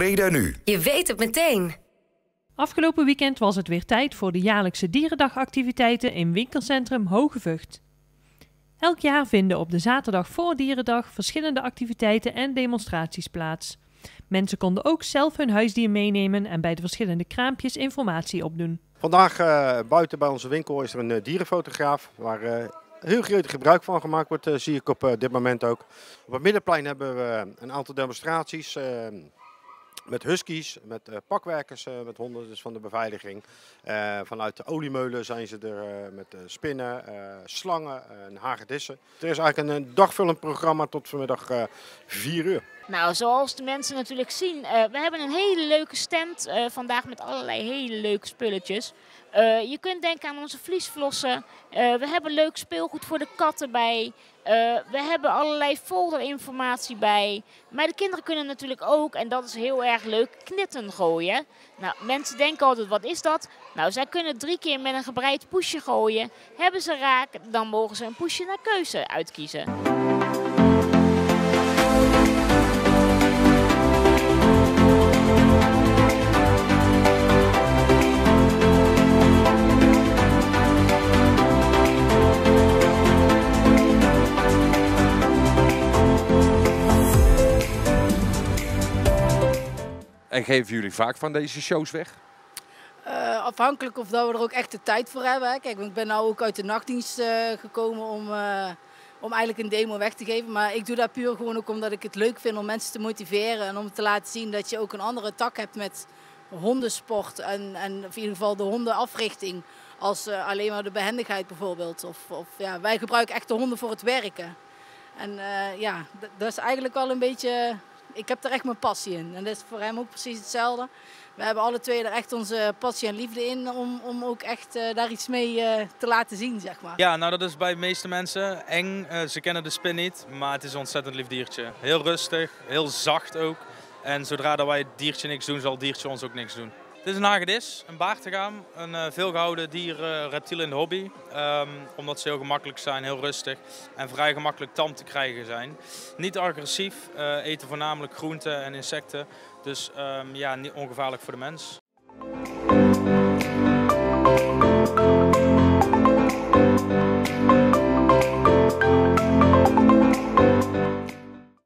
Breda nu. Je weet het meteen. Afgelopen weekend was het weer tijd voor de jaarlijkse dierendagactiviteiten in winkelcentrum Hoge Vught. Elk jaar vinden op de zaterdag voor Dierendag verschillende activiteiten en demonstraties plaats. Mensen konden ook zelf hun huisdier meenemen en bij de verschillende kraampjes informatie opdoen. Vandaag uh, buiten bij onze winkel is er een uh, dierenfotograaf waar uh, heel groot gebruik van gemaakt wordt, zie ik op dit moment ook. Op het middenplein hebben we een aantal demonstraties met huskies, met uh, pakwerkers, uh, met honden dus van de beveiliging. Uh, vanuit de oliemeulen zijn ze er met spinnen, slangen en hagedissen. Er is eigenlijk een, dagvullend programma tot vanmiddag 4 uur. Nou, zoals de mensen natuurlijk zien, we hebben een hele leuke stand vandaag met allerlei hele leuke spulletjes. je kunt denken aan onze vliesvlossen. we hebben leuk speelgoed voor de katten bij. we hebben allerlei folderinformatie bij. Maar de kinderen kunnen natuurlijk ook, en dat is heel erg leuk, knitten gooien. Nou, mensen denken altijd, wat is dat? Nou, zij kunnen drie keer met een gebreid poesje gooien. Hebben ze raak, dan mogen ze een poesje naar keuze uitkiezen. En geven jullie vaak van deze shows weg? Uh, afhankelijk of dat we er ook echt de tijd voor hebben. Kijk, ik ben nou ook uit de nachtdienst uh, gekomen om, uh, om eigenlijk een demo weg te geven. Maar ik doe dat puur gewoon ook omdat ik het leuk vind om mensen te motiveren. En om te laten zien dat je ook een andere tak hebt met hondensport. En, en in ieder geval de hondenafrichting. Als alleen maar de behendigheid bijvoorbeeld. Of, of, ja, wij gebruiken echt de honden voor het werken. En ja, dat is eigenlijk wel een beetje ik heb er echt mijn passie in. En dat is voor hem ook precies hetzelfde. We hebben alle twee er echt onze passie en liefde in om, om ook echt uh, daar iets mee uh, te laten zien, zeg maar. Ja, nou dat is bij de meeste mensen eng. Uh, ze kennen de spin niet, maar het is een ontzettend lief diertje. Heel rustig, heel zacht ook. En zodra dat wij het diertje niks doen, zal het diertje ons ook niks doen. Het is een hagedis, een baartegam, een uh, veelgehouden dier, uh, reptiel in de hobby. Um, omdat ze heel gemakkelijk zijn, heel rustig en vrij gemakkelijk tam te krijgen zijn. Niet agressief, uh, eten voornamelijk groenten en insecten. Dus um, ja, niet ongevaarlijk voor de mens.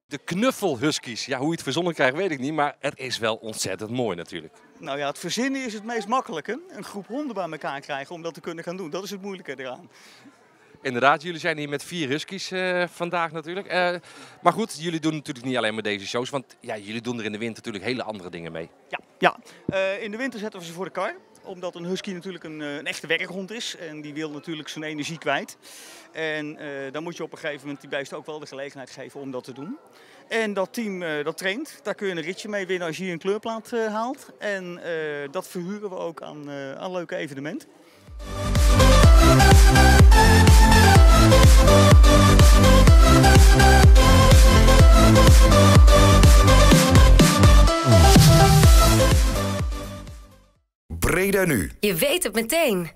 De knuffelhuskies. Ja, hoe je het verzonnen krijgt weet ik niet, maar het is wel ontzettend mooi natuurlijk. Nou ja, het verzinnen is het meest makkelijke. Een groep honden bij elkaar krijgen om dat te kunnen gaan doen. Dat is het moeilijke eraan. Inderdaad, jullie zijn hier met vier huskies uh, vandaag natuurlijk. Uh, maar goed, jullie doen natuurlijk niet alleen maar deze shows, want ja, jullie doen er in de winter natuurlijk hele andere dingen mee. Ja, ja. Uh, in de winter zetten we ze voor de kar omdat een husky natuurlijk een, een, echte werkhond is. En die wil natuurlijk zijn energie kwijt. En uh, dan moet je op een gegeven moment die beesten ook wel de gelegenheid geven om dat te doen. En dat team uh, dat traint. Daar kun je een ritje mee winnen als je hier een kleurplaat uh, haalt. En dat verhuren we ook aan, aan leuke evenementen. Nu. Je weet het meteen.